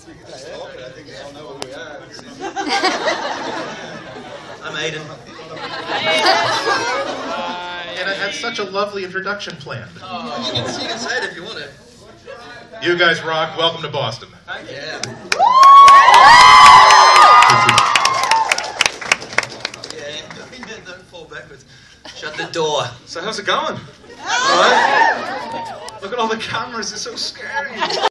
I'm Aidan. and I had such a lovely introduction planned. Oh, you, can, see inside if you want it. You guys rock. Welcome to Boston. Yeah. yeah, don't fall backwards. Shut the door. So how's it going? Look at all the cameras. They're so scary.